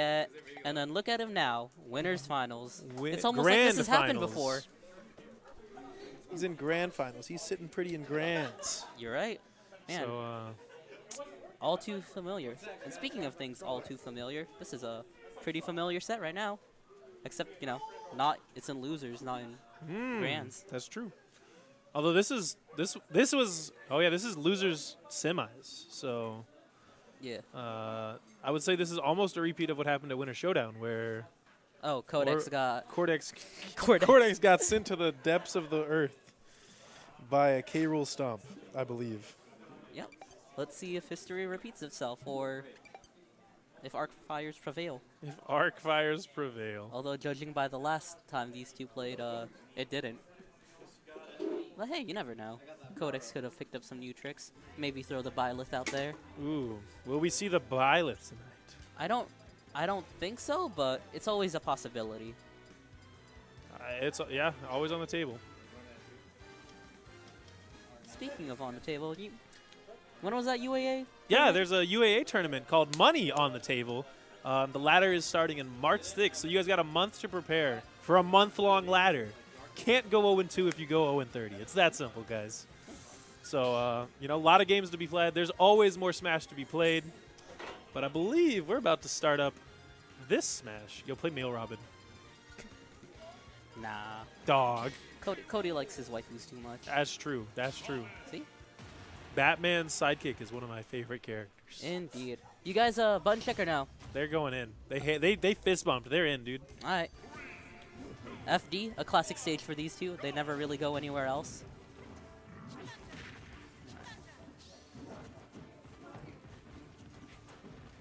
Yeah, and then look at him now, winners finals. Win- it's almost like this has happened finals. before. He's in grand finals. He's sitting pretty in grands. You're right, man. So, uh, all too familiar. And speaking of things all too familiar, this is a pretty familiar set right now, except you know, not it's in losers, not in hmm, grands. That's true. Although this is this this was oh yeah this is losers semis. So Yeah. uh, I would say this is almost a repeat of what happened at Winter Showdown where Oh, Codex Or- got Cortex Cordex. Cortex got sent to the depths of the earth by a K. Rool stomp, I believe. Yep. Let's see if history repeats itself or if arc fires prevail. if arc fires prevail. Although judging by the last time these two played, uh, it didn't. But hey, you never know. Codex could have picked up some new tricks. Maybe throw the Byleth out there. Ooh, will we see the Byleth tonight? I don't, I don't think so, but it's always a possibility. Uh, it's yeah, always on the table. Speaking of on the table, you, when was that UAA? Yeah, there's a UAA tournament called Money on the Table. Um, the ladder is starting in March 6th, so you guys got a month to prepare for a month-long ladder. Can't go 0-2 if you go 0-30. It's that simple, guys. So, uh, you know, a lot of games to be played. There's always more Smash to be played. But I believe we're about to start up this Smash. Yo, play Male Robin. Nah. Dog. Cody, Cody likes his waifus too much. That's true. That's true. See? Batman's sidekick is one of my favorite characters. Indeed. You guys, uh, button checker now. They're going in. They ha- they they fist bumped. They're in, dude. All right. FD, a classic stage for these two. They never really go anywhere else.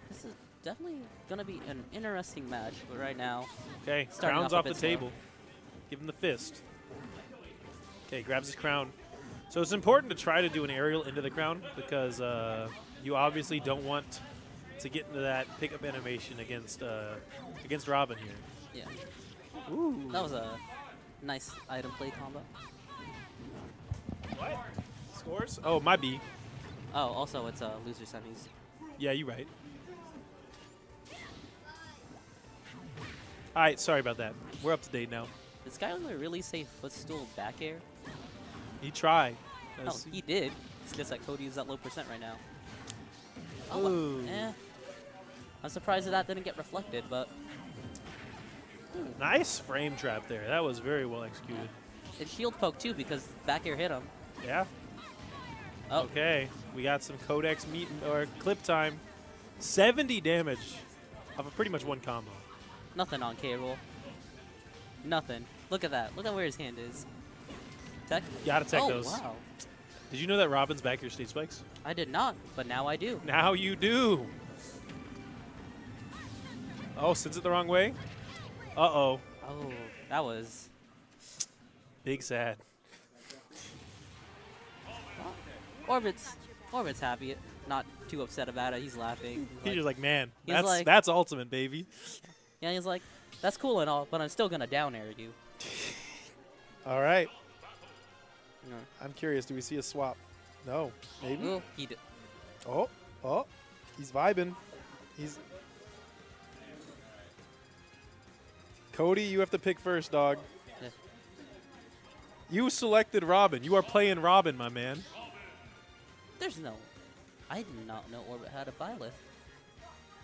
This is definitely going to be an interesting match, but right now, Okay, crown's off off the slow. table. Give him the fist. Okay, grabs his crown. So it's important to try to do an aerial into the crown because uh, you obviously don't want to get into that pickup animation against uh, against Robin here. yeah, Ooh. that was a nice item play combo. What? Scores? Oh, my B. Oh, also it's uh, loser semis. Yeah, you're right. All right, sorry about that. We're up to date now. Did Skylar really say footstool back air? He tried. No, That's- he did. It's just that Cody is at low percent right now. Oh, Ooh. eh. I'm surprised that that didn't get reflected, but Nice frame trap there. That was very well executed. it shield poke too because back air hit him. Yeah. Oh, Okay, we got some Codex meet or clip time. 70 damage of a pretty much one combo. nothing on K Rool. Nothing. Look at that. Look at where his hand is. Tech. You Gotta tech oh those. wow. Did you know that Robin's back your stage spikes? I did not, but now I do. Now you do. Oh, sends it the wrong way. Uh oh, Oh, that was. big sad. Orbit's. Orbit's happy. Not too upset about it. He's laughing. He's Like- like, man, He's that's like- that's ultimate, baby. yeah, he's like, that's cool and all, but I'm still gonna down air you. All right. No. I'm curious. Do we see a swap? No. Maybe. Ooh, he did. Oh, oh, he's vibing. He's. Cody, you have to pick first, dog. Yeah. You selected Robin. You are playing Robin, my man. There's no. I did not know Orbit had a Byleth.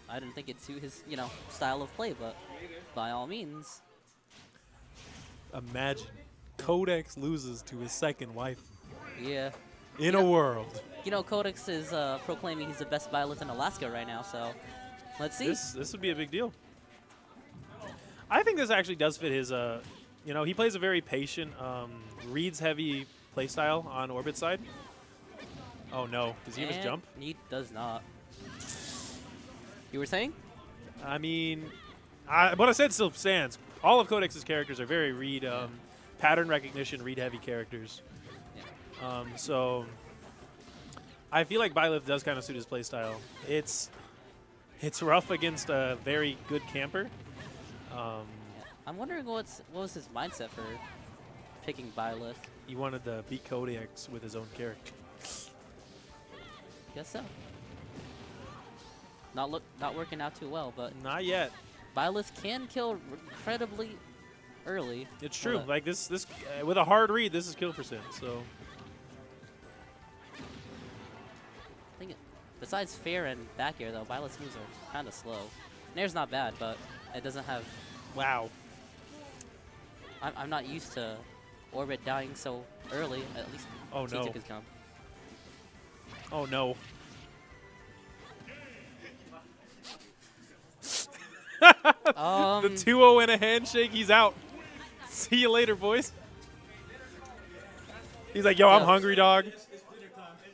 I didn't think it'd suit his, you know, style of play, but by all means. Imagine Codex loses to his second wife Yeah. in Yeah. a world. You know, Codex is uh, proclaiming he's the best Byleth in Alaska right now, so let's see. This this would be a big deal. I think this actually does fit his. Uh, you know, he plays a very patient, um, reads heavy playstyle on Orbit side. Oh no! Does he have his jump? He does not. You were saying? I mean, I, what I said still stands. All of Codex's characters are very read, um, pattern recognition, read heavy characters. Um, so I feel like Byleth does kind of suit his playstyle. It's it's rough against a very good camper. Um, I'm wondering what's what was his mindset for picking Byleth. he wanted to beat Codex with his own character. Guess so. Not look, not working out too well, but Not yet. Byleth can kill incredibly early. It's true. Like this, this uh, with a hard read, this is kill percent. So I think it, besides fair and back air though, Byleth's moves are kind of slow. Nair's not bad, but it doesn't have. Wow. I'm, I'm not used to orbit dying so early. At least Oh no. Has come. Oh no. Um, the 2-0 and a handshake. He's out. See you later, boys. He's like, yo, I'm hungry, dog.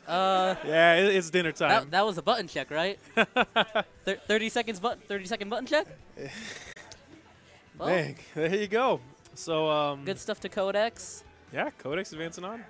uh, Yeah, it, it's dinner time. that, that was a button check, right? Thir 30 seconds, but 30 second button check. Well, Dang, there you go. So, um, good stuff to Codex. yeah, Codex advancing on.